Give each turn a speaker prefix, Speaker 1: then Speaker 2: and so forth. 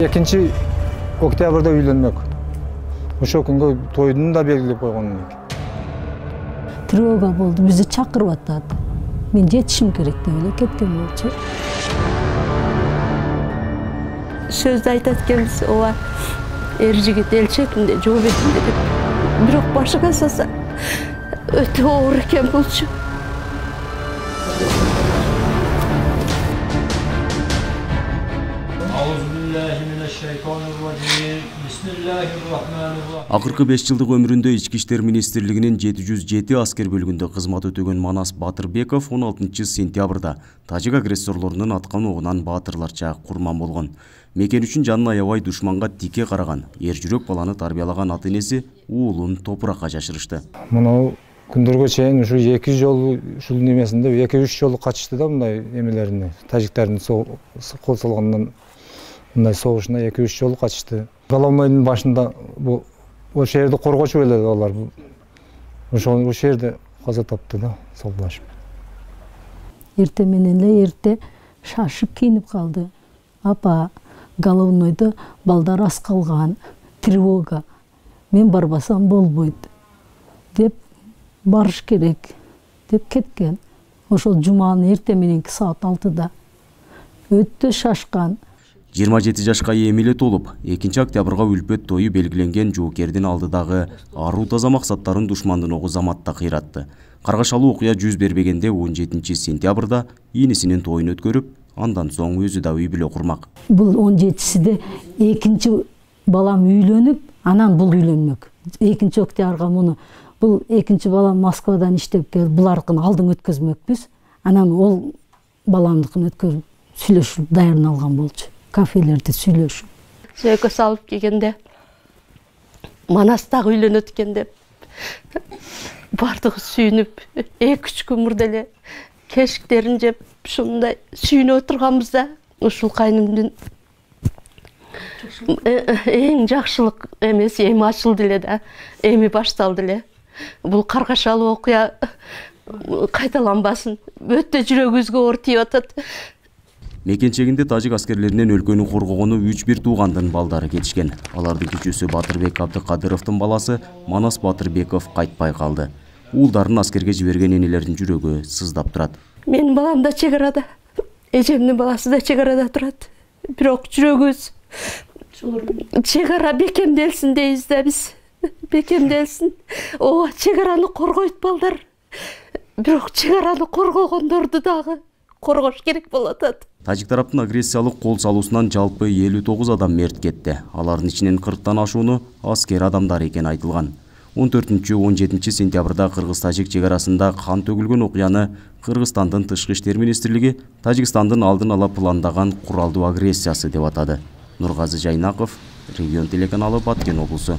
Speaker 1: экинчи октябрда үйлөнмөк ошол күнгө тойдун да белгилеп койгон
Speaker 2: тревога болду бизди чакырып атат мен жетишим керек деп эле кеткен болчу
Speaker 3: сөздү айтат экенбиз ооба эр жигит эл четинде жоо бетинде деп. Бирок башыга салса өтө оор экен булчу
Speaker 4: акыркы беш жылдык өмүрүндө ички иштер министрлигинин жети жүз жети аскер бөлүгүндө кызмат өтөгөн манас батырбеков он алтынчы сентябрда тажик агрессорлорунун аткан огунан баатырларча курман болгон мекен үчүн жанын аябай душманга тике караган эр жүрөк баланы тарбиялаган ата энеси уулун топуракка жашырышты
Speaker 1: мынау күндөргө чейин ушу эки жолу ушул немесинде эки үч жолу качышты да мындай эмелерине тажиктердин кол салганынан мындай согушуна эки үч жолу качышты коломойдун башында бул ошол жерди коргочу эле алар ошол ошол жерде каза тапты да салгылашып
Speaker 2: эртең менен эле эрте шашып кийинип калды апа головнойдо балдар аз калган тревога. Мен барбасам болбойт деп барыш керек деп кеткен. Ошол жуманын эртең мененки саат алтыда өтө шашкан
Speaker 4: жыйырма жети жашка эми эле толуп экинчи октябрга үлпөт тою белгиленген жоокердин алдыдагы аруу таза максаттарын душмандын огу заматта кыйратты каргашалуу окуя жүз бербегенде он жетинчи сентябрда ийнисинин тоюн өткөрүп андан соң үй бүлө курмак
Speaker 2: бул он жетисиде экинчи балам үйлөнүп анан бул үйлөнмөк экинчи октябрга муну бул экинчи балам москвадан иштеп келип булардыкын алдын өткөзмөкпүз анан ол баламдыкын өткөрүп сүйлөшүп даярдана алган болчу. Кафелерде сүйлөшүп
Speaker 3: сөйкө салып келгенде манастагы үйлөнөт экен деп баардыгы сүйүнүп эки үч күн мурда эле кешиктерин жеп ушундай сүйүнүп отурганбыз да ушул кайнымдын эң жакшылык эмеси эми ачылды эле да эми башталды эле бул каргашалуу окуя кайталанбасын өтө жүрөгүбүзгө оор тийип атат
Speaker 4: мекенчегинде тажик аскерлеринен өлкөнү коргогону үч бир туугандын балдары кетишкен. Алардын кичүүсү батырбек абдыкадыровдун баласы манас батырбеков кайтпай калды. Уулдарын аскерге жиберген энелердин жүрөгү сыздап турат.
Speaker 3: Менин балам да чек арада эжемдин баласы да чек арада турат. Бирок жүрөгүбүз чек ара бекемделсин дейбиз да биз. Бекемделсин. Ооба чек араны коргойт балдар. Бирок чек араны коргогондорду дагы коргош керек болуп атат
Speaker 4: тажик тараптын агрессиялык кол салуусунан жалпы элүү тогуз адам мерт кетти алардын ичинен кырктан ашууну аскер адамдар экени айтылган он төртүнчү он жетинчи сентябрда кыргыз тажик чек арасында кан төгүлгөн окуяны кыргызстандын тышкы иштер министрлиги тажикстандын алдын ала пландаган куралдуу агрессиясы деп атады. Нургазы жайнаков регион телеканалы баткен облусу